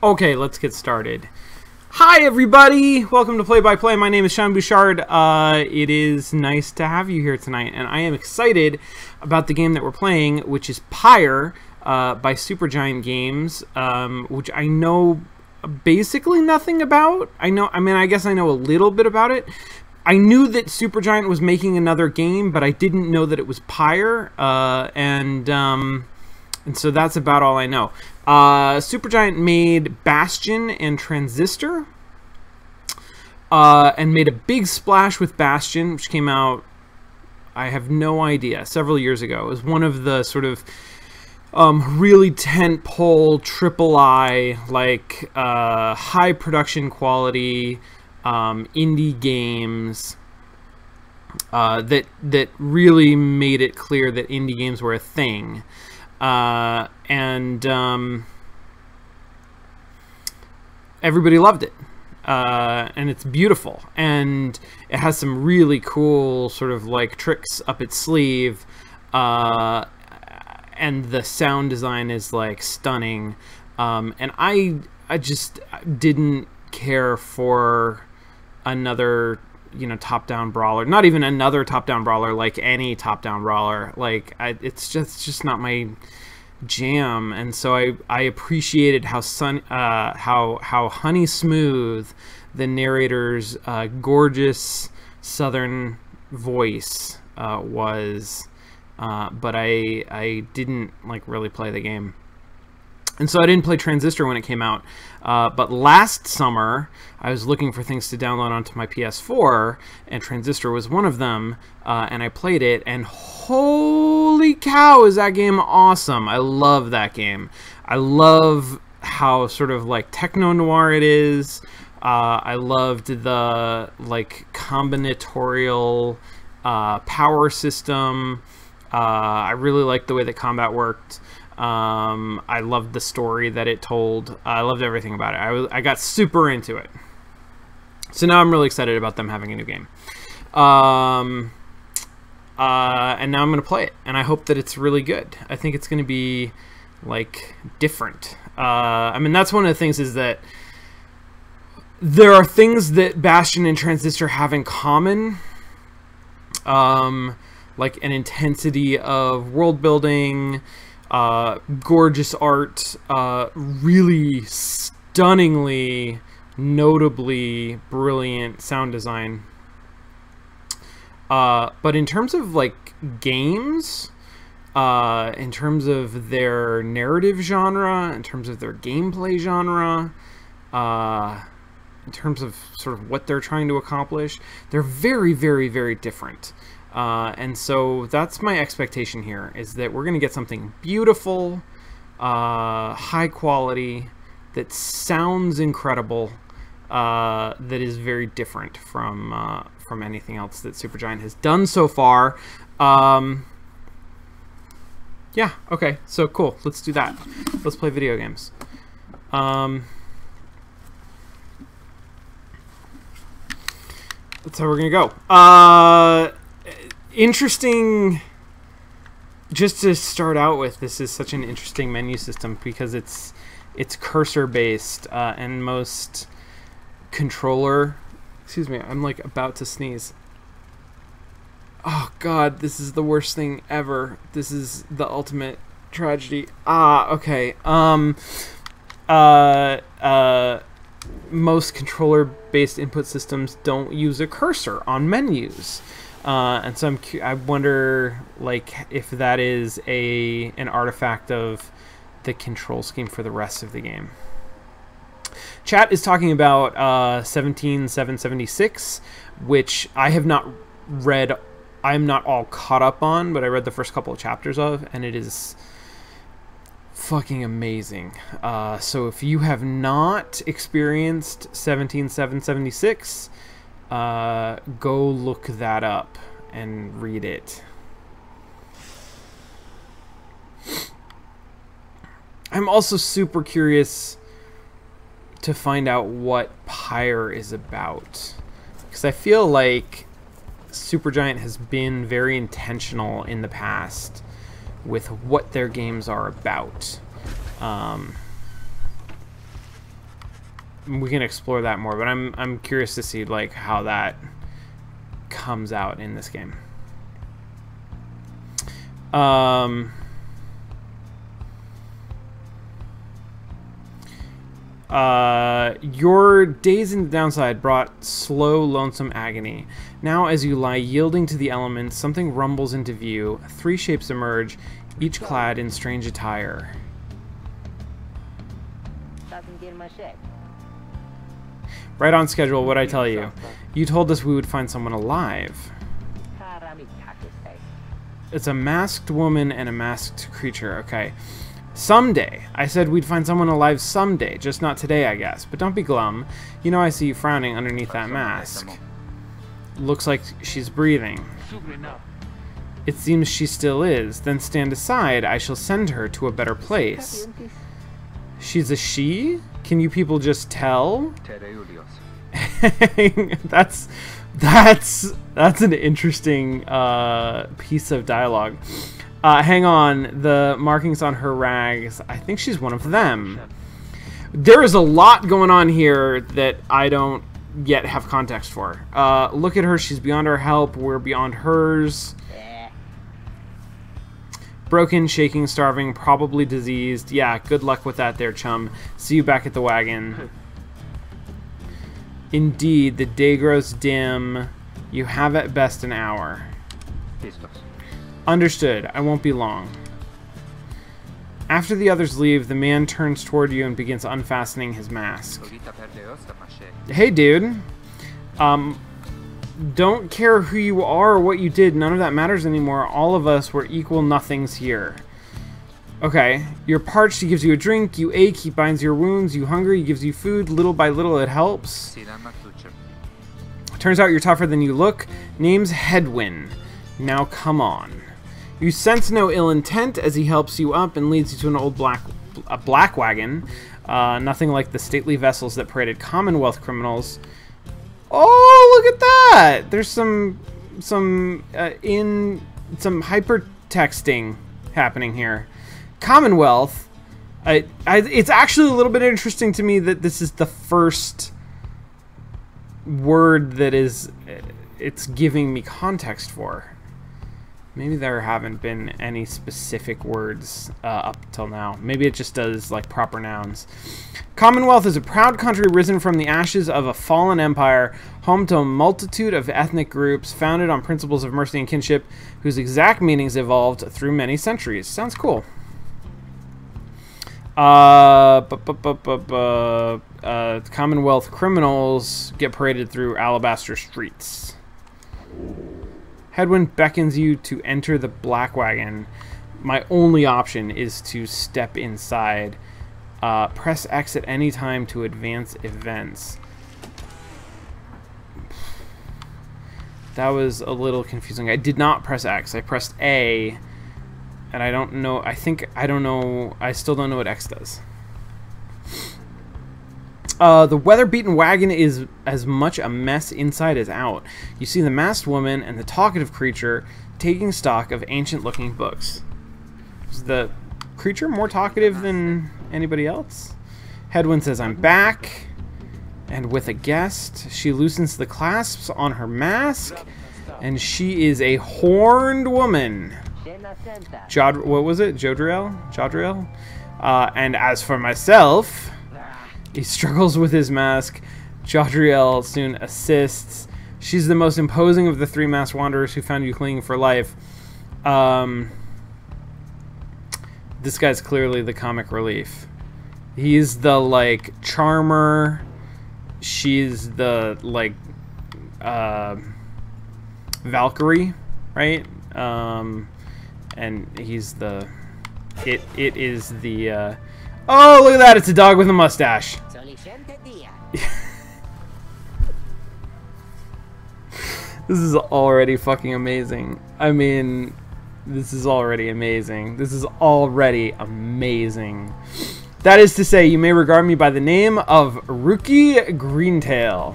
Okay, let's get started. Hi, everybody! Welcome to Play by Play. My name is Sean Bouchard. Uh, it is nice to have you here tonight, and I am excited about the game that we're playing, which is Pyre uh, by Supergiant Games, um, which I know basically nothing about. I know, I mean, I guess I know a little bit about it. I knew that Supergiant was making another game, but I didn't know that it was Pyre, uh, and um, and so that's about all I know. Uh, Supergiant made Bastion and Transistor, uh, and made a big splash with Bastion, which came out, I have no idea, several years ago. It was one of the sort of um, really tentpole, triple I, like uh, high production quality um, indie games uh, that that really made it clear that indie games were a thing uh, and um, everybody loved it. Uh, and it's beautiful, and it has some really cool sort of like tricks up its sleeve, uh, and the sound design is like stunning. Um, and I, I just didn't care for another you know top-down brawler not even another top-down brawler like any top-down brawler like I, it's just it's just not my jam. And so I, I appreciated how sun uh, how how honey smooth the narrator's uh, gorgeous southern voice uh, was. Uh, but I I didn't like really play the game and so I didn't play Transistor when it came out. Uh, but last summer, I was looking for things to download onto my PS4, and Transistor was one of them. Uh, and I played it, and holy cow, is that game awesome! I love that game. I love how sort of like techno noir it is. Uh, I loved the like combinatorial uh, power system. Uh, I really liked the way that combat worked. Um, I loved the story that it told. I loved everything about it. I, was, I got super into it. So now I'm really excited about them having a new game. Um, uh, and now I'm going to play it. And I hope that it's really good. I think it's going to be, like, different. Uh, I mean, that's one of the things is that there are things that Bastion and Transistor have in common. Um, like an intensity of world building, uh, gorgeous art, uh, really stunningly, notably brilliant sound design. Uh, but in terms of like games, uh, in terms of their narrative genre, in terms of their gameplay genre, uh, in terms of sort of what they're trying to accomplish, they're very, very, very different. Uh, and so that's my expectation here is that we're going to get something beautiful, uh, high quality, that sounds incredible, uh, that is very different from uh, from anything else that Supergiant has done so far. Um, yeah, okay, so cool. Let's do that. Let's play video games. Um, that's how we're going to go. Interesting just to start out with this is such an interesting menu system because it's it's cursor based uh, and most controller excuse me i'm like about to sneeze. Oh god this is the worst thing ever. This is the ultimate tragedy. Ah okay um uh uh most controller based input systems don't use a cursor on menus uh, and so I'm, I wonder, like, if that is a an artifact of the control scheme for the rest of the game. Chat is talking about uh, 17776, which I have not read. I'm not all caught up on, but I read the first couple of chapters of, and it is fucking amazing. Uh, so if you have not experienced 17776, uh, go look that up and read it. I'm also super curious to find out what Pyre is about. Because I feel like Supergiant has been very intentional in the past with what their games are about. Um, we can explore that more. But I'm I'm curious to see like how that comes out in this game. Um. Uh, your days in the downside brought slow, lonesome agony. Now, as you lie yielding to the elements, something rumbles into view. Three shapes emerge, each clad in strange attire. Right on schedule, what'd I tell you. You told us we would find someone alive. It's a masked woman and a masked creature, okay. Someday. I said we'd find someone alive someday, just not today, I guess. But don't be glum. You know I see you frowning underneath that mask. Looks like she's breathing. It seems she still is. Then stand aside. I shall send her to a better place. She's a she? Can you people just tell? that's that's that's an interesting uh, piece of dialogue. Uh, hang on, the markings on her rags. I think she's one of them. There is a lot going on here that I don't yet have context for. Uh, look at her. She's beyond our help. We're beyond hers. Broken, shaking, starving, probably diseased. Yeah, good luck with that there, chum. See you back at the wagon. Indeed, the day grows dim. You have at best an hour. Understood. I won't be long. After the others leave, the man turns toward you and begins unfastening his mask. Hey, dude. Um, don't care who you are or what you did. None of that matters anymore. All of us were equal nothings here. Okay, you're parched, he gives you a drink, you ache, he binds your wounds, you hunger, he gives you food, little by little it helps. Turns out you're tougher than you look. Name's Hedwyn. Now come on. You sense no ill intent as he helps you up and leads you to an old black a black wagon. Uh, nothing like the stately vessels that paraded Commonwealth criminals. Oh, look at that! There's some some uh, in some hypertexting happening here. Commonwealth. I, I, it's actually a little bit interesting to me that this is the first word that is it's giving me context for. Maybe there haven't been any specific words uh, up till now. Maybe it just does like proper nouns. Commonwealth is a proud country risen from the ashes of a fallen empire, home to a multitude of ethnic groups, founded on principles of mercy and kinship, whose exact meanings evolved through many centuries. Sounds cool. Uh, uh, Commonwealth criminals get paraded through Alabaster streets. Hedwyn beckons you to enter the black wagon. My only option is to step inside. Uh, press X at any time to advance events. That was a little confusing. I did not press X. I pressed A and I don't know, I think, I don't know, I still don't know what X does. Uh, the weather-beaten wagon is as much a mess inside as out. You see the masked woman and the talkative creature taking stock of ancient-looking books. Is the creature more talkative than anybody else? Hedwyn says, I'm back. And with a guest, she loosens the clasps on her mask, and she is a horned woman. Jod, what was it? Jodriel? Jodriel? Uh, and as for myself, he struggles with his mask. Jodriel soon assists. She's the most imposing of the three masked wanderers who found you clinging for life. Um, this guy's clearly the comic relief. He's the like charmer. She's the like uh, Valkyrie, right? Um, and he's the it it is the uh, oh look at that it's a dog with a mustache. This is already fucking amazing. I mean this is already amazing. This is already amazing. That is to say you may regard me by the name of Rukey Greentail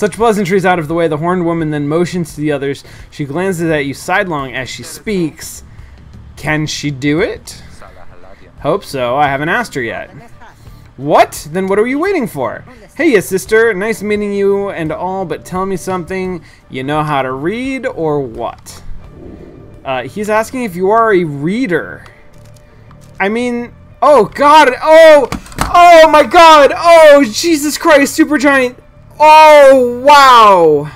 such pleasantries out of the way, the horned woman then motions to the others. She glances at you sidelong as she speaks. Can she do it? Hope so. I haven't asked her yet. What? Then what are you waiting for? Hey, sister, nice meeting you and all, but tell me something. You know how to read or what? Uh, he's asking if you are a reader. I mean, oh god, oh, oh my god, oh Jesus Christ, Supergiant. Oh, wow.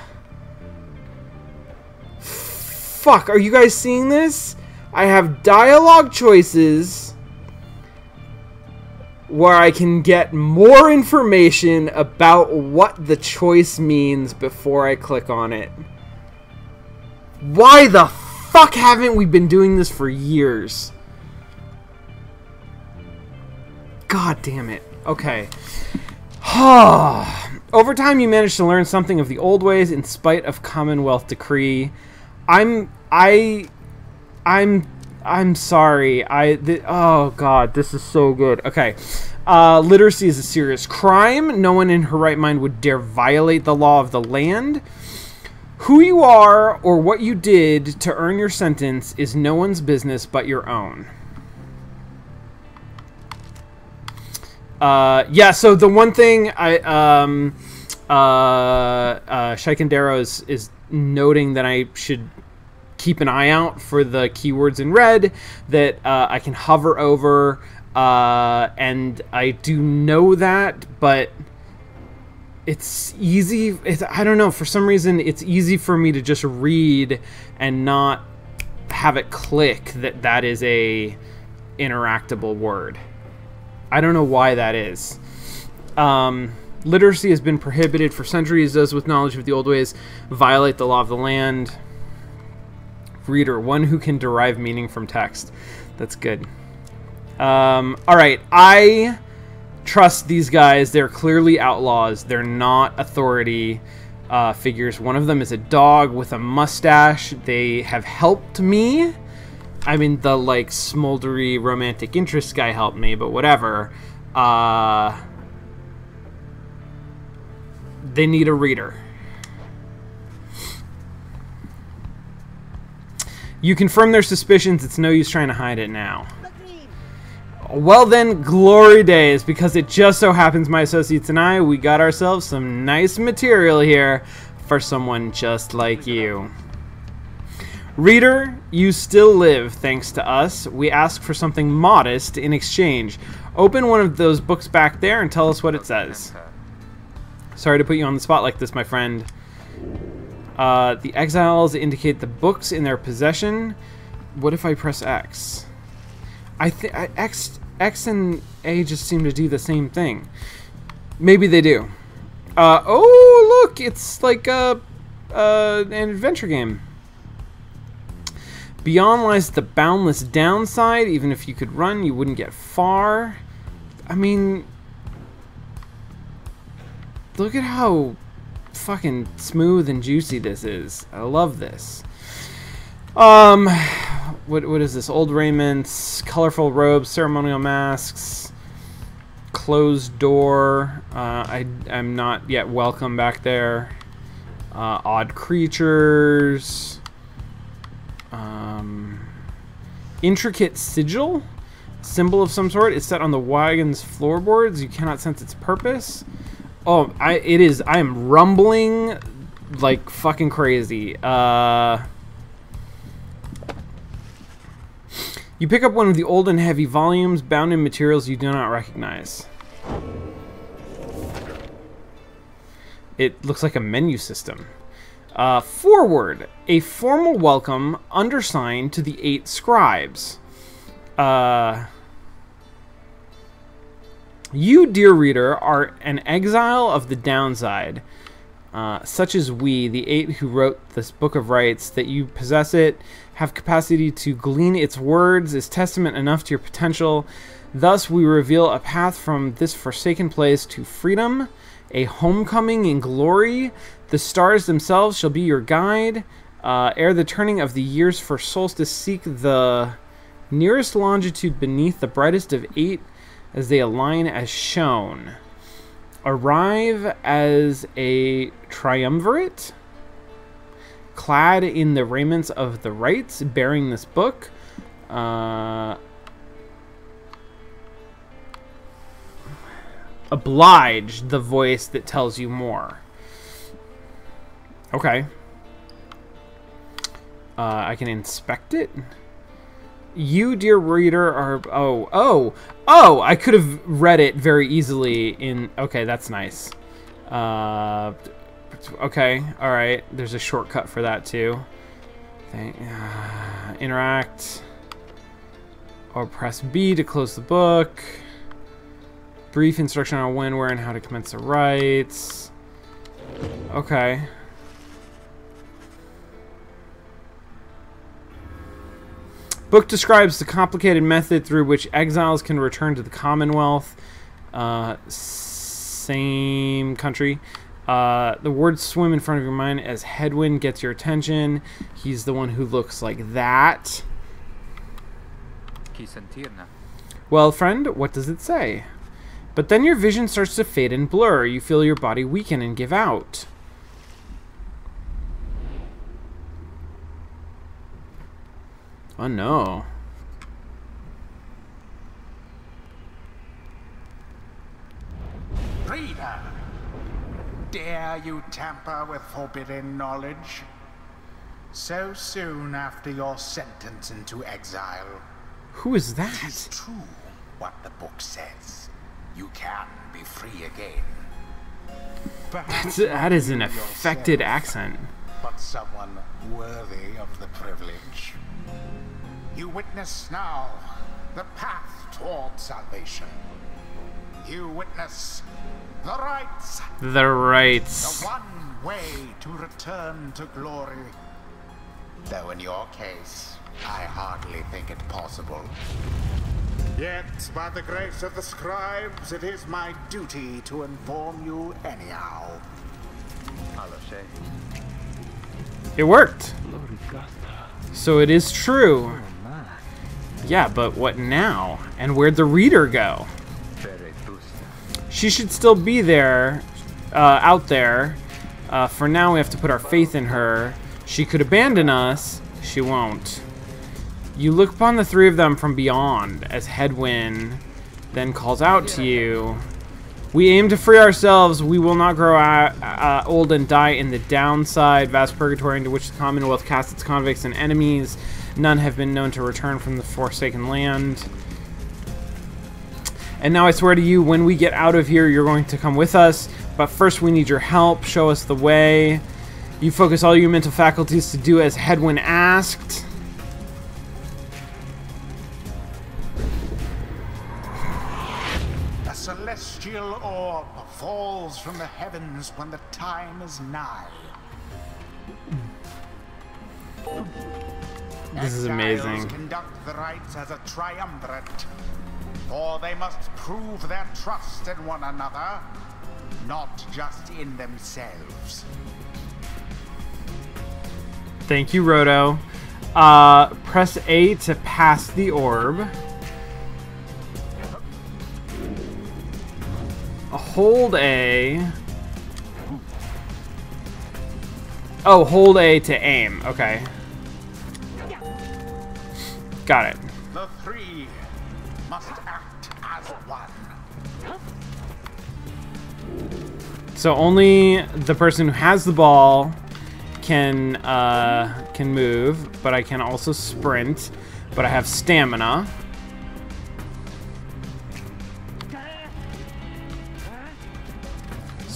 Fuck, are you guys seeing this? I have dialogue choices where I can get more information about what the choice means before I click on it. Why the fuck haven't we been doing this for years? God damn it. Okay. Ah, Over time, you managed to learn something of the old ways in spite of Commonwealth decree. I'm I I'm I'm sorry. I oh god, this is so good. Okay. Uh, literacy is a serious crime. No one in her right mind would dare violate the law of the land. Who you are or what you did to earn your sentence is no one's business but your own. Uh, yeah, so the one thing I um uh uh Shikendero is is noting that I should keep an eye out for the keywords in red that uh, I can hover over. Uh, and I do know that, but it's easy. It's, I don't know. For some reason, it's easy for me to just read and not have it click that that is a interactable word. I don't know why that is. Um, literacy has been prohibited for centuries. Those with knowledge of the old ways violate the law of the land reader, one who can derive meaning from text. That's good. Um, all right, I trust these guys. They're clearly outlaws. They're not authority uh, figures. One of them is a dog with a mustache. They have helped me. I mean, the like smoldery romantic interest guy helped me, but whatever. Uh, they need a reader. You confirm their suspicions. It's no use trying to hide it now. Well then, glory days, because it just so happens my associates and I, we got ourselves some nice material here for someone just like you. Reader, you still live thanks to us. We ask for something modest in exchange. Open one of those books back there and tell us what it says. Sorry to put you on the spot like this, my friend. Uh, the exiles indicate the books in their possession. What if I press X? I think X, X and A just seem to do the same thing. Maybe they do. Uh, oh, look! It's like a, uh, an adventure game. Beyond lies the boundless downside. Even if you could run, you wouldn't get far. I mean, look at how fucking smooth and juicy this is. I love this. Um, what what is this? Old raiments, colorful robes, ceremonial masks, closed door. Uh, I I'm not yet welcome back there. Uh, odd creatures. Um, intricate sigil, symbol of some sort. It's set on the wagon's floorboards. You cannot sense its purpose. Oh, I it is. I am rumbling like fucking crazy. Uh, you pick up one of the old and heavy volumes bound in materials you do not recognize. It looks like a menu system. Uh, forward, a formal welcome undersigned to the eight scribes. Uh, you, dear reader, are an exile of the downside. Uh, such as we, the eight who wrote this book of rites, that you possess it, have capacity to glean its words, is testament enough to your potential. Thus, we reveal a path from this forsaken place to freedom, a homecoming in glory. The stars themselves shall be your guide. Uh, ere the turning of the years for solstice, seek the nearest longitude beneath the brightest of eight as they align as shown. Arrive as a triumvirate, clad in the raiments of the rites, bearing this book. Uh, oblige the voice that tells you more. Okay. Uh, I can inspect it. You, dear reader, are... Oh, oh, oh! I could have read it very easily in... Okay, that's nice. Uh, okay, alright. There's a shortcut for that, too. Thank, uh, interact. Or press B to close the book. Brief instruction on when, where, and how to commence the rites. Okay. Book describes the complicated method through which exiles can return to the Commonwealth. Uh, same country. Uh, the words swim in front of your mind as Hedwyn gets your attention. He's the one who looks like that. Well, friend, what does it say? But then your vision starts to fade and blur. You feel your body weaken and give out. Oh no. Reader, dare you tamper with forbidden knowledge? So soon after your sentence into exile. Who is that? that? is true what the book says. You can be free again. Perhaps That is an affected yourself, accent. But someone worthy of the privilege. You witness now the path toward salvation. You witness the rites The rites. the one way to return to glory. Though in your case, I hardly think it possible. Yet, by the grace of the scribes, it is my duty to inform you anyhow. It worked. So it is true. Yeah, but what now? And where'd the reader go? She should still be there, uh, out there. Uh, for now, we have to put our faith in her. She could abandon us. She won't. You look upon the three of them from beyond as Hedwyn then calls out to you. We aim to free ourselves. We will not grow uh, uh, old and die in the downside, vast purgatory into which the Commonwealth casts its convicts and enemies. None have been known to return from the Forsaken Land. And now I swear to you, when we get out of here, you're going to come with us. But first, we need your help. Show us the way. You focus all your mental faculties to do as Hedwyn asked. Celestial orb falls from the heavens when the time is nigh. This is amazing. conduct the rites as a triumvirate, for they must prove their trust in one another, not just in themselves. Thank you, Roto. Uh, press A to pass the orb. Hold A. Oh, hold A to aim. Okay. Got it. The three must act as one. So only the person who has the ball can uh, can move, but I can also sprint. But I have stamina.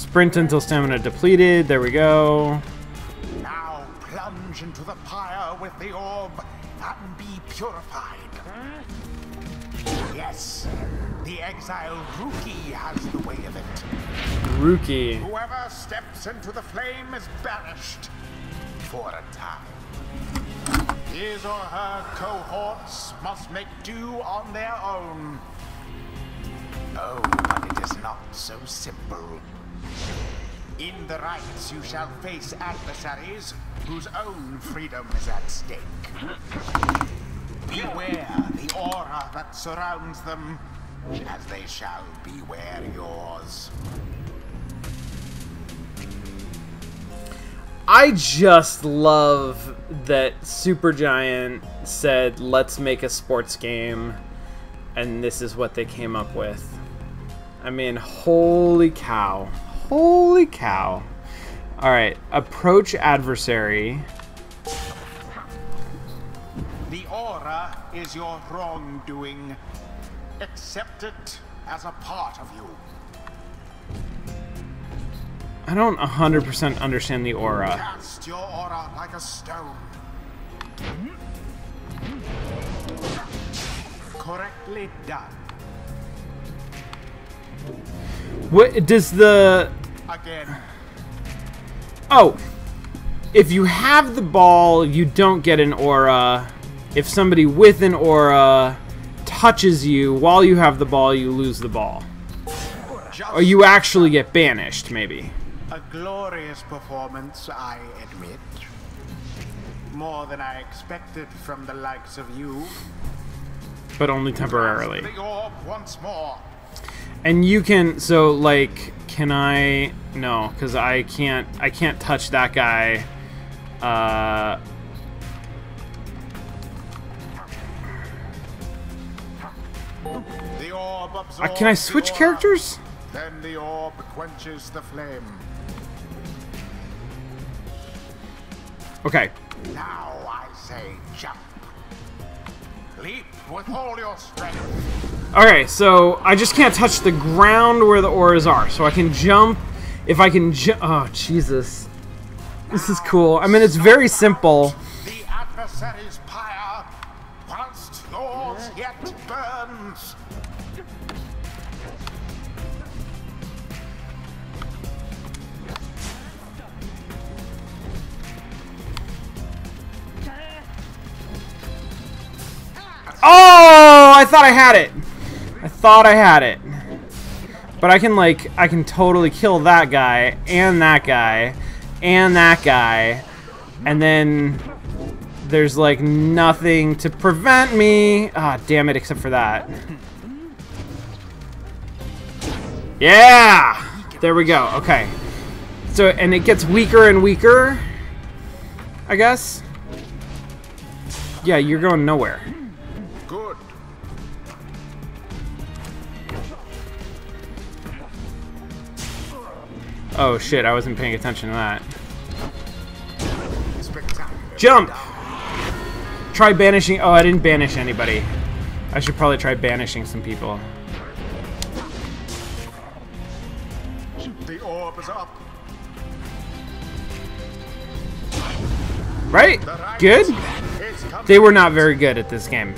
Sprint until stamina depleted. There we go. Now plunge into the pyre with the orb and be purified. Yes, the exile Rukey has the way of it. Rukey. Whoever steps into the flame is banished for a time. His or her cohorts must make do on their own. Oh, but it is not so simple. In the rites, you shall face adversaries whose own freedom is at stake. Beware the aura that surrounds them, as they shall beware yours. I just love that Supergiant said, let's make a sports game, and this is what they came up with. I mean, holy cow. Holy cow. Alright, approach adversary. The aura is your wrongdoing. Accept it as a part of you. I don't 100% understand the aura. Cast your aura like a stone. Correctly done. What does the Again. Oh, if you have the ball, you don't get an aura. If somebody with an aura touches you while you have the ball, you lose the ball. Just Or you actually get banished, maybe. a glorious performance, I admit. More than I expected from the likes of you. But only temporarily. And you can so like can I no, cuz I can't I can't touch that guy uh The orb uh, can I switch characters? Then the orb quenches the flame. Okay. Now I say jump. Leap with all your strength. Okay, so I just can't touch the ground where the auras are. So I can jump. If I can jump. Oh, Jesus. This is cool. I mean, it's very simple. Oh, I thought I had it. I thought I had it. But I can, like, I can totally kill that guy, and that guy, and that guy. And then there's, like, nothing to prevent me. Ah, damn it, except for that. Yeah! There we go. Okay. So, and it gets weaker and weaker, I guess. Yeah, you're going nowhere. Oh shit, I wasn't paying attention to that. Jump! Try banishing. Oh, I didn't banish anybody. I should probably try banishing some people. The orb is up. Right? Good? They were not very good at this game.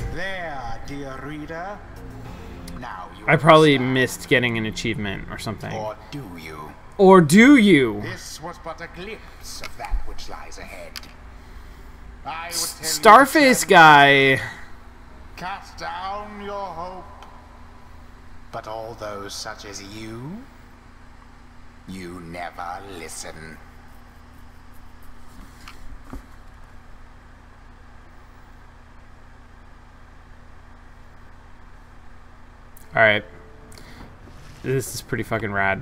I probably missed getting an achievement or something. Or do you? Or do you? This was but a glimpse of that which lies ahead. I would tell Starface guy. Cast down your hope. But all those such as you, you never listen. Alright. This is pretty fucking rad.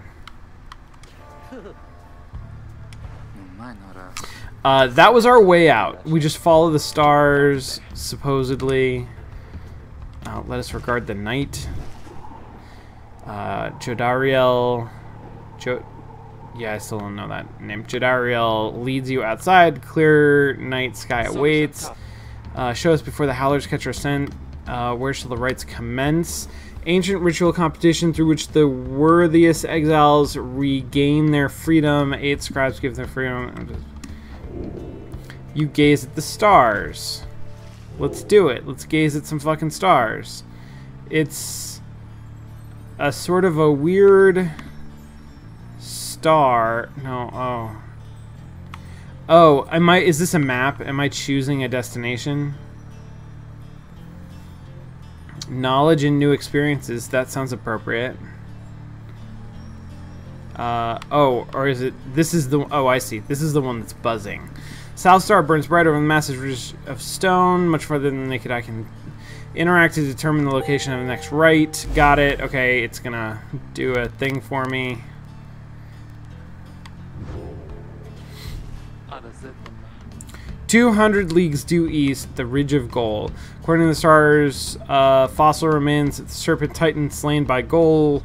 Uh, that was our way out. We just follow the stars, supposedly. Uh, let us regard the night. Uh, Jodariel. Jo yeah, I still don't know that name. Jodariel leads you outside. Clear night sky awaits. Uh, show us before the Howlers catch our scent. Uh, where shall the rites commence? Ancient ritual competition through which the worthiest exiles regain their freedom. Eight scribes give their freedom. You gaze at the stars. Let's do it. Let's gaze at some fucking stars. It's a sort of a weird star. No, oh. Oh, am I is this a map? Am I choosing a destination? Knowledge and new experiences. That sounds appropriate. Uh, oh, or is it? This is the. Oh, I see. This is the one that's buzzing. South Star burns bright over the massive ridge of stone, much further than the naked eye can interact to determine the location of the next rite. Got it. Okay, it's gonna do a thing for me. 200 leagues due east, the Ridge of Gold. According to the stars, uh, fossil remains of the serpent titan slain by Goal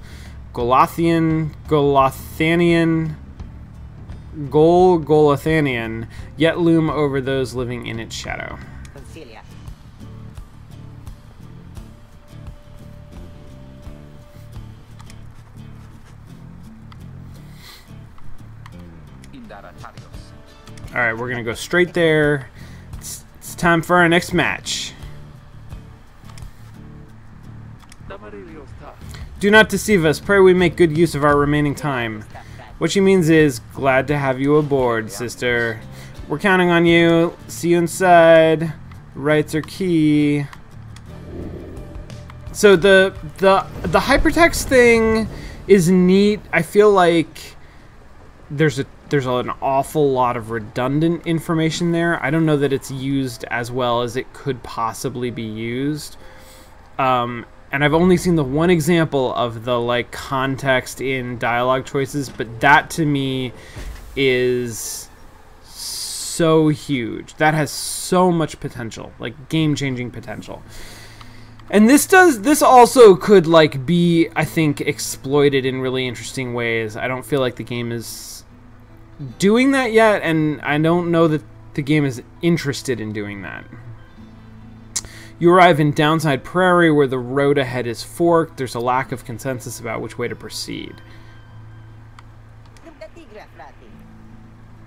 Golathian, Golothanian, Gol Golathanian, yet loom over those living in its shadow. All right, we're gonna go straight there. It's, it's time for our next match. Do not deceive us. Pray we make good use of our remaining time. What she means is, glad to have you aboard, sister. We're counting on you. See you inside. Rites are key. So the the the hypertext thing is neat. I feel like there's a there's an awful lot of redundant information there. I don't know that it's used as well as it could possibly be used. Um, and I've only seen the one example of the like context in dialogue choices, but that to me is so huge. That has so much potential, like game-changing potential. And this does this also could like be I think exploited in really interesting ways. I don't feel like the game is doing that yet and I don't know that the game is interested in doing that. You arrive in Downside Prairie where the road ahead is forked. There's a lack of consensus about which way to proceed.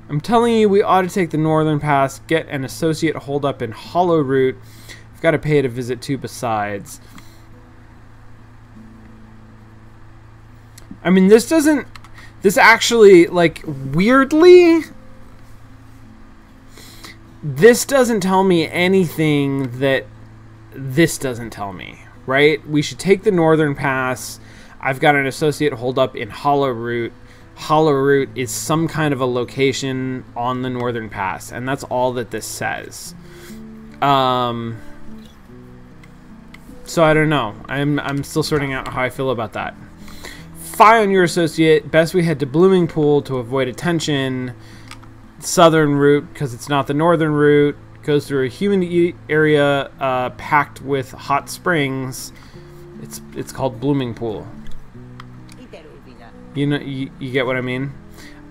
I'm telling you, we ought to take the northern pass, get an associate hold up in Hollow Route. I've got to pay it a visit too besides. I mean, this doesn't... This actually, like, weirdly... This doesn't tell me anything that this doesn't tell me, right? We should take the northern pass. I've got an associate hold up in Hollow Route. Hollow Route is some kind of a location on the northern pass, and that's all that this says. Um, so I don't know. I'm I'm still sorting out how I feel about that. Fire on your associate. Best we head to Blooming Pool to avoid attention. Southern route because it's not the northern route. Goes through a humid area uh, packed with hot springs. It's it's called Blooming Pool. You know, you, you get what I mean.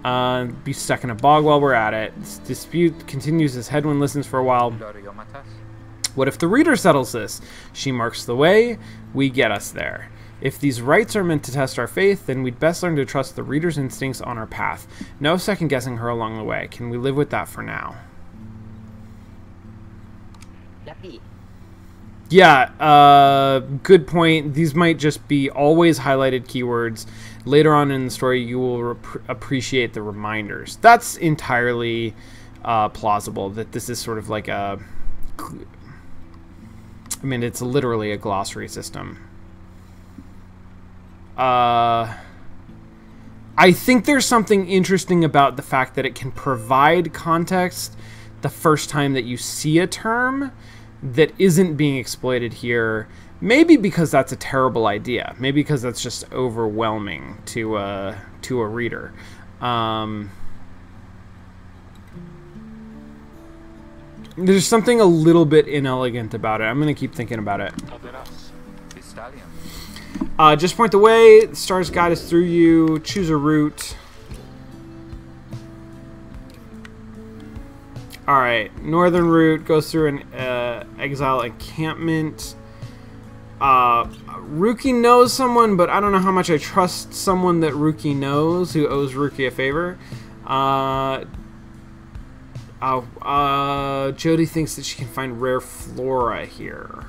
Uh, be stuck in a bog while we're at it. This dispute continues as Hedwyn listens for a while. What if the reader settles this? She marks the way, we get us there. If these rites are meant to test our faith, then we'd best learn to trust the reader's instincts on our path. No second guessing her along the way. Can we live with that for now? Yeah, uh, good point. These might just be always highlighted keywords. Later on in the story, you will appreciate the reminders. That's entirely uh, plausible. That this is sort of like a. I mean, it's literally a glossary system. Uh, I think there's something interesting about the fact that it can provide context the first time that you see a term that isn't being exploited here. Maybe because that's a terrible idea. Maybe because that's just overwhelming to a to a reader. Um, there's something a little bit inelegant about it. I'm gonna keep thinking about it. Uh, just point the way. The stars guide us through you. Choose a route. All right, northern route goes through an uh, exile encampment. Uh, Rukey knows someone, but I don't know how much I trust someone that Rukey knows who owes Rukey a favor. Uh, oh, uh, Jody thinks that she can find rare flora here.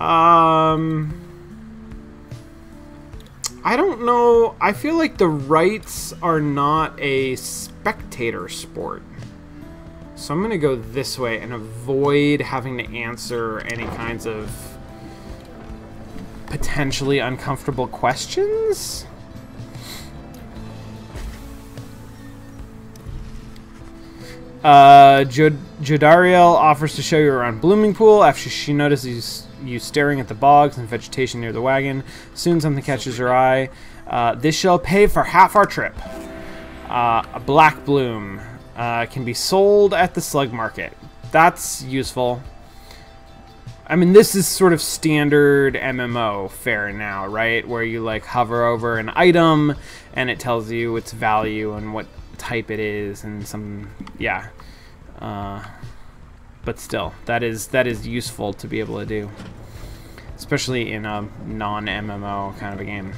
Um, I don't know. I feel like the rites are not a spectator sport. So I'm going to go this way and avoid having to answer any kinds of potentially uncomfortable questions. Uh, Jod- Jodariel offers to show you around Blooming Pool after she notices you staring at the bogs and vegetation near the wagon. Soon something catches your eye. Uh, this shall pay for half our trip. Uh, a black bloom uh, can be sold at the slug market. That's useful. I mean, this is sort of standard MMO fare now, right? Where you like hover over an item and it tells you its value and what type it is and some, yeah. Uh, but still, that is that is useful to be able to do, especially in a non-MMO kind of a game.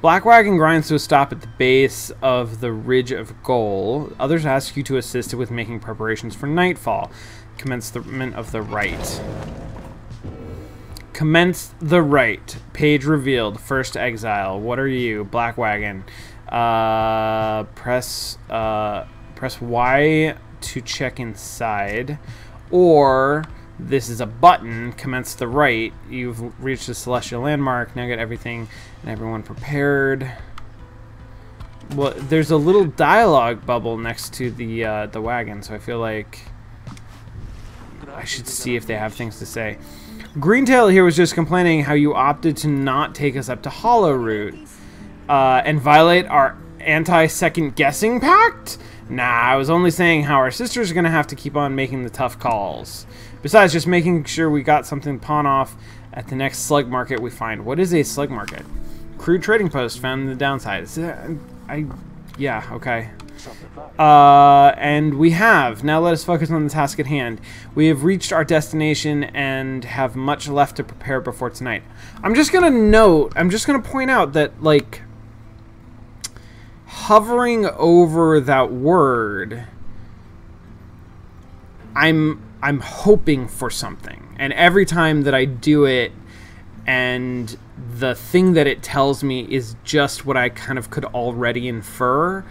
Black Wagon grinds to a stop at the base of the Ridge of Goal. Others ask you to assist it with making preparations for nightfall. Commencement of the rite. Commence the rite. Page revealed. First exile. What are you? Black Wagon. Uh, press uh, press Y to check inside, or this is a button. Commence the rite. You've reached the celestial landmark. Now get everything and everyone prepared. Well, there's a little dialogue bubble next to the uh, the wagon, so I feel like I should see if they have things to say. Greentail here was just complaining how you opted to not take us up to Hollowroot uh, and violate our anti-second guessing pact. Nah, I was only saying how our sisters are gonna have to keep on making the tough calls. Besides, just making sure we got something pawn off at the next slug market we find. What is a slug market? Crude trading post found in the downside. I, yeah, okay. Uh, and we have. Now let us focus on the task at hand. We have reached our destination and have much left to prepare before tonight. I'm just gonna note, I'm just gonna point out that, like, hovering over that word, I'm I'm hoping for something. And every time that I do it and the thing that it tells me is just what I kind of could already infer,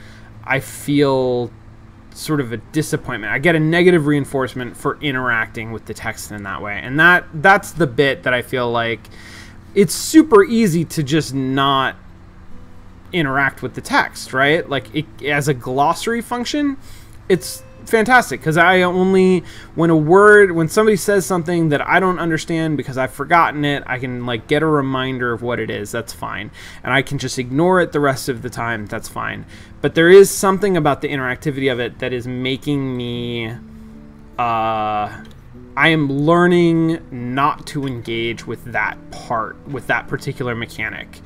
I feel sort of a disappointment. I get a negative reinforcement for interacting with the text in that way. And that that's the bit that I feel like it's super easy to just not interact with the text, right? Like it, as a glossary function, it's fantastic because I only when a word when somebody says something that I don't understand because I've forgotten it, I can like get a reminder of what it is. That's fine, and I can just ignore it the rest of the time. That's fine. But there is something about the interactivity of it that is making me. Uh, I am learning not to engage with that part, with that particular mechanic,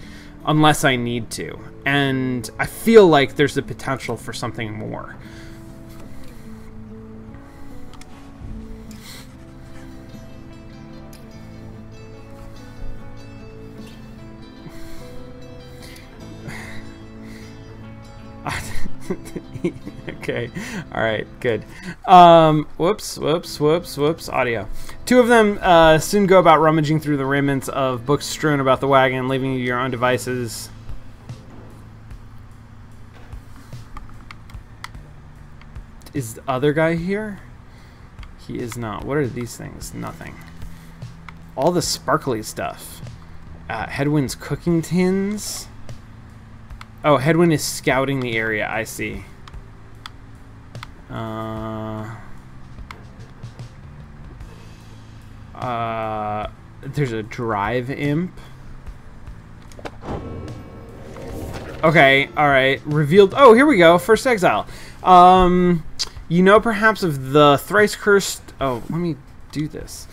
unless I need to. And I feel like there's the potential for something more. okay. All right. Good. Um, whoops. Whoops. Whoops. Whoops. Audio. Two of them uh, soon go about rummaging through the remnants of books strewn about the wagon, leaving you your own devices. Is the other guy here? He is not. What are these things? Nothing. All the sparkly stuff. Uh, Hedwyn's cooking tins. Oh, Hedwyn is scouting the area. I see. Uh, uh, there's a drive imp. Okay, alright. Revealed. Oh, here we go. First exile. Um, you know perhaps of the thrice cursed. Oh, let me do this.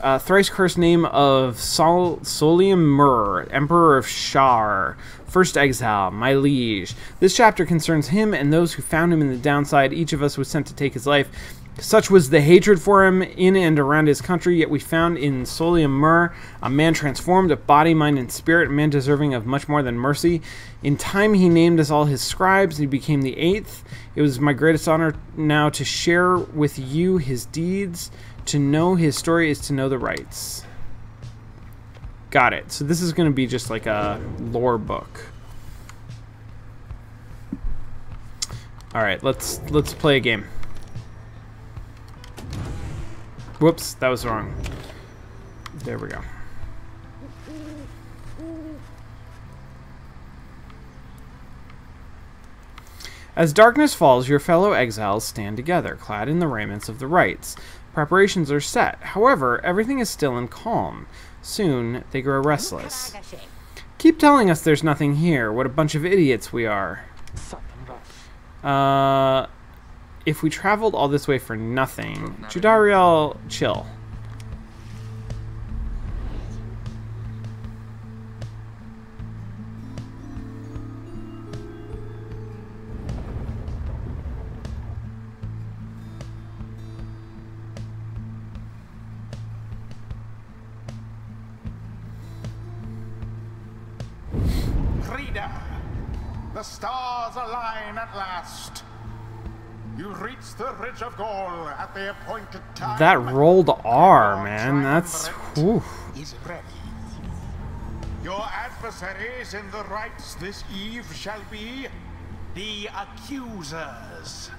Uh, thrice cursed name of Sol Solium Mur, Emperor of Shar, First exile, my liege. This chapter concerns him and those who found him in the downside. Each of us was sent to take his life. Such was the hatred for him in and around his country, yet we found in Solium Mur a man transformed of body, mind, and spirit, a man deserving of much more than mercy. In time he named us all his scribes, and he became the eighth. It was my greatest honor now to share with you his deeds. To know his story is to know the rites. Got it. So this is going to be just like a lore book. All right, let's let's play a game. Whoops, that was wrong. There we go. As darkness falls, your fellow exiles stand together, clad in the raiments of the rites. Preparations are set. However, everything is still and calm. Soon, they grow restless. Keep telling us there's nothing here. What a bunch of idiots we are. Uh, if we traveled all this way for nothing, Jodariel, chill. Stars align at last. You reach the Ridge of Gaul at the appointed time. That rolled R, man. That's. Whew. Your adversaries in the rites this eve shall be the accusers.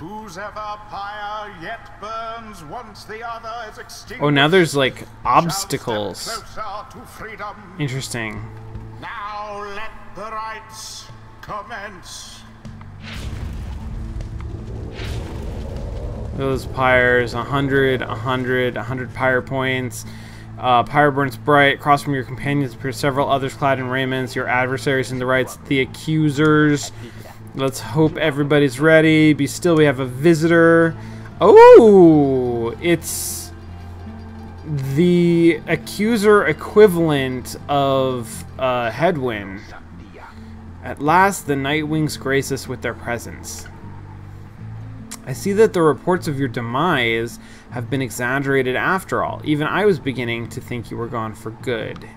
Whose ever pyre yet burns once the other is extinguished. Oh, now there's like obstacles. Closer to freedom. Interesting. Now let the rites commence. Those pyres, 100, 100, 100 pyre points. Uh, pyre burns bright. Across from your companions appear several others clad in raiments. Your adversaries in the rites, the accusers. Let's hope everybody's ready. Be still, we have a visitor. Oh, it's the accuser equivalent of uh, Hedwyn. At last, the Nightwings grace us with their presence. I see that the reports of your demise have been exaggerated after all. Even I was beginning to think you were gone for good.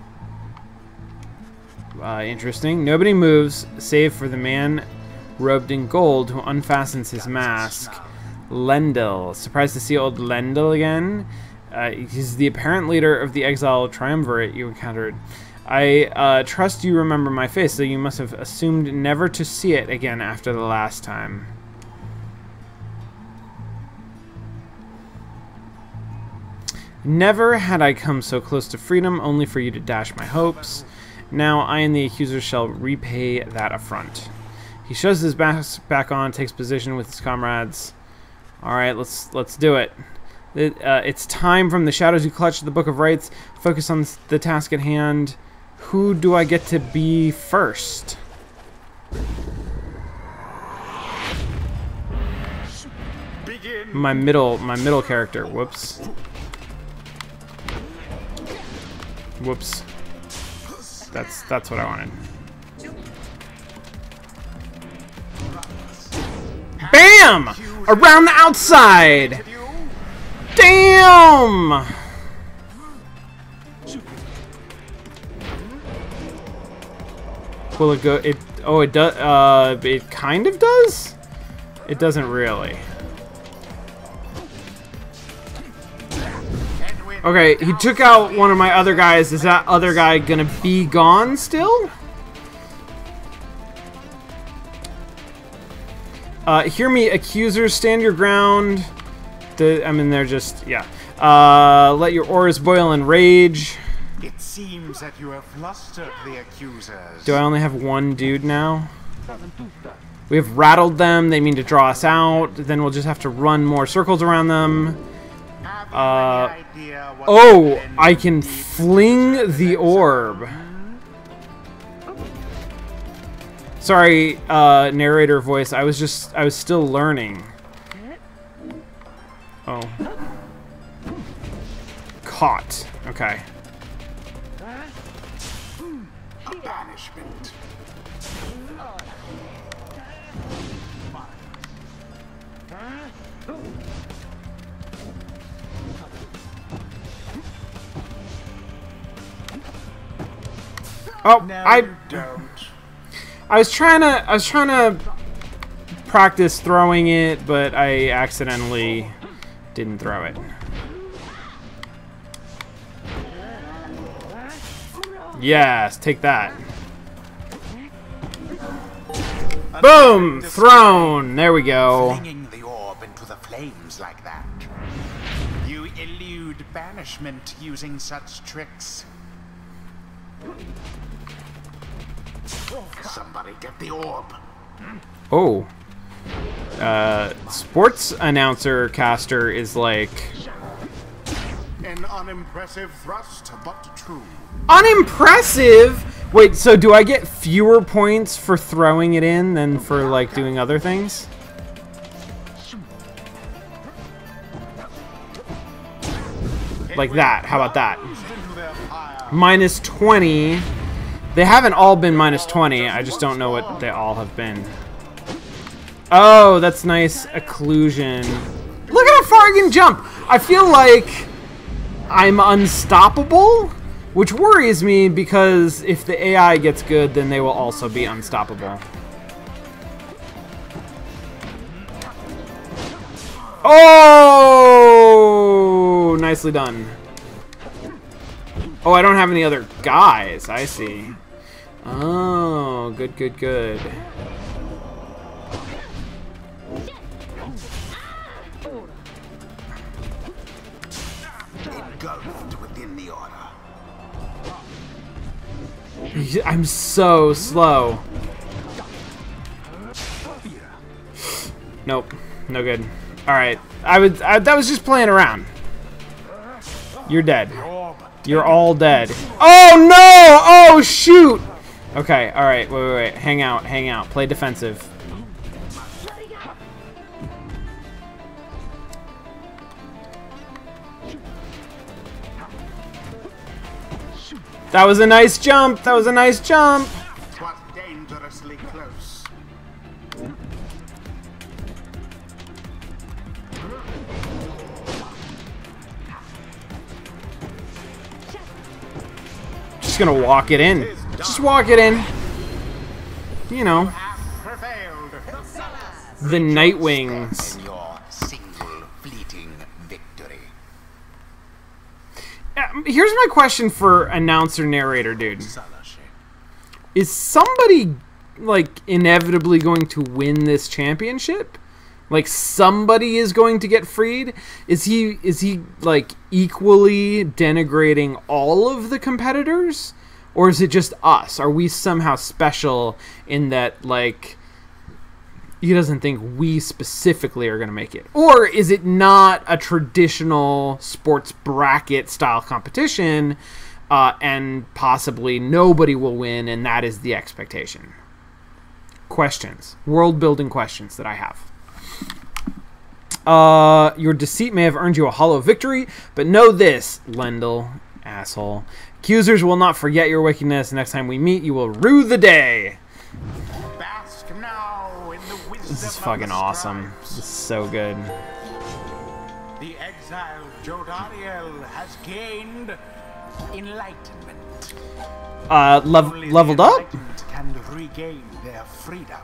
Uh, interesting. Nobody moves, save for the man robed in gold who unfastens his mask. Lendl. Surprised to see old Lendl again. Uh, he's the apparent leader of the exile triumvirate you encountered. I uh, trust you remember my face, though you must have assumed never to see it again after the last time. Never had I come so close to freedom, only for you to dash my hopes. Now I and the accuser shall repay that affront. He shoves his back back on, takes position with his comrades. All right, let's let's do it. It, uh, it's time from the shadows you clutch the book of rites. Focus on the task at hand. Who do I get to be first? My middle, my middle character. Whoops. Whoops. That's that's what I wanted. Bam! Around the outside. Damn! Will it go? It oh, it does. Uh, it kind of does. It doesn't really. Okay, he took out one of my other guys. Is that other guy gonna be gone still? Uh, hear me, accusers, stand your ground. The, I mean, they're just, yeah. Uh, let your auras boil in rage. It seems that you have flustered the accusers. Do I only have one dude now? We have rattled them. They mean to draw us out. Then we'll just have to run more circles around them. Uh, any idea what Oh, I can fling the orb. Sorry, uh, narrator voice. I was just, I was still learning. Oh. Caught. Okay. Oh, No, I don't. I was trying to, I was trying to practice throwing it, but I accidentally didn't throw it. Yes, take that. Boom! Thrown! There we go. Flinging the orb into the flames like that. You elude banishment using such tricks. Somebody get the orb. Oh. Uh, sports announcer caster is like An unimpressive thrust, but true. Unimpressive? Wait, so do I get fewer points for throwing it in than for, like, doing other things? Like that. How about that? Minus 20. They haven't all been minus 20. I just don't know what they all have been. Oh, that's nice occlusion. Look at how far I can jump. I feel like I'm unstoppable, which worries me because if the AI gets good, then they will also be unstoppable. Oh, nicely done. Oh, I don't have any other guys. I see. Oh, good, good, good. Engulfed within the order. I'm so slow. Nope, no good. All right, I would. I, that was just playing around. You're dead. You're all dead. Oh no! Oh shoot! Okay, all right. Wait, wait, wait. Hang out, hang out. Play defensive. That was a nice jump. That was a nice jump. Gonna walk it in. Just walk it in. You know, the Nightwings. In your single fleeting victory. Um, Here's my question for announcer narrator dude. Is somebody like inevitably going to win this championship? Like somebody is going to get freed? Is he is he like equally denigrating all of the competitors? Or is it just us? Are we somehow special in that like he doesn't think we specifically are going to make it? Or is it not a traditional sports bracket style competition uh, and possibly nobody will win and that is the expectation? Questions. World building questions that I have. Uh, your deceit may have earned you a hollow victory, but know this, Lendl, asshole. Accusers will not forget your wickedness. Next time we meet, you will rue the day. Bask now in the This is fucking awesome. This is so good. The exiled Jodariel has gained enlightenment. Uh, lev- leveled up? can regain their freedom.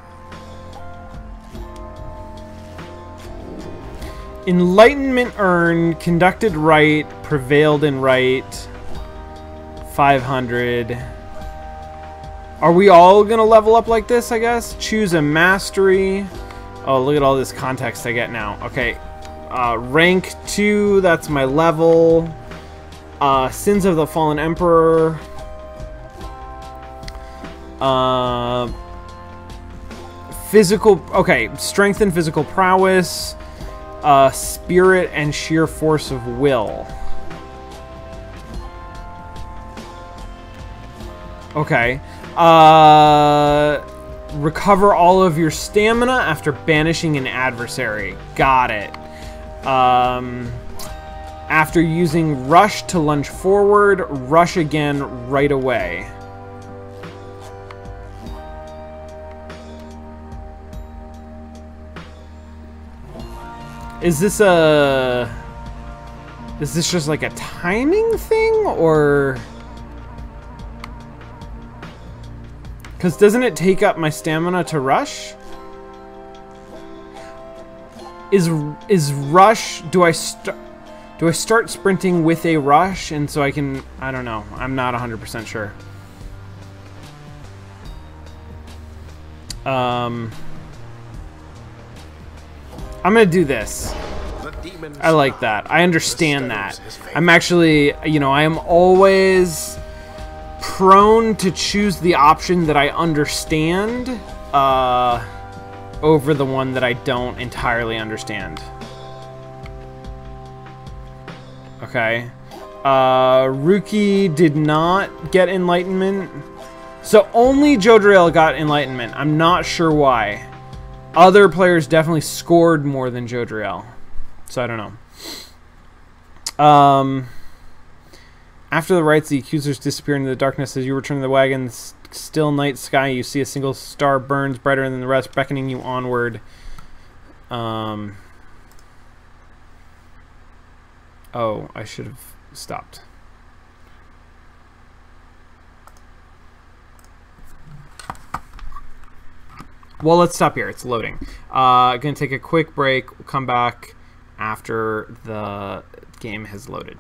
Enlightenment earned, conducted rite, prevailed in rite. 500. Are we all gonna level up like this, I guess? Choose a mastery. Oh, look at all this context I get now. Okay. Uh, rank 2, that's my level. Uh, Sins of the Fallen Emperor. Uh, physical. Okay, strength and physical prowess uh, spirit and sheer force of will. Okay. Uh, recover all of your stamina after banishing an adversary. Got it. Um, after using rush to lunge forward, rush again right away. Is this a... Is this just like a timing thing, or... Because doesn't it take up my stamina to rush? Is is rush... Do I start... Do I start sprinting with a rush, and so I can... I don't know. I'm not 100% sure. Um... I'm gonna do this. I like that. I understand that. I'm actually, you know, I am always prone to choose the option that I understand uh, over the one that I don't entirely understand. Okay. Uh, Rukey did not get enlightenment. So only Jodariel got enlightenment. I'm not sure why. Other players definitely scored more than Jodariel. So I don't know. Um, after the rites, the accusers disappear into the darkness. As you return to the wagon, still night sky, you see a single star burns brighter than the rest, beckoning you onward. Um, oh, I should have stopped. Well, let's stop here. It's loading. Uh, gonna take a quick break. We'll come back after the game has loaded.